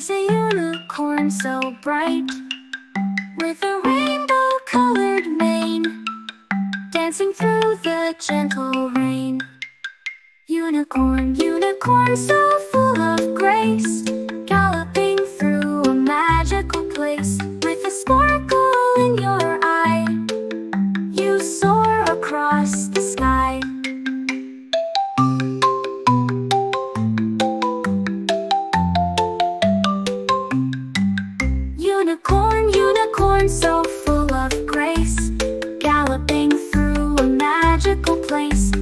is a unicorn so bright With a rainbow-colored mane Dancing through the gentle rain. Unicorn, unicorn so full of grace Galloping through a magical place With a sparkle in your eye. You soar across the unicorn, unicorn so full of grace. Galloping through a magical place.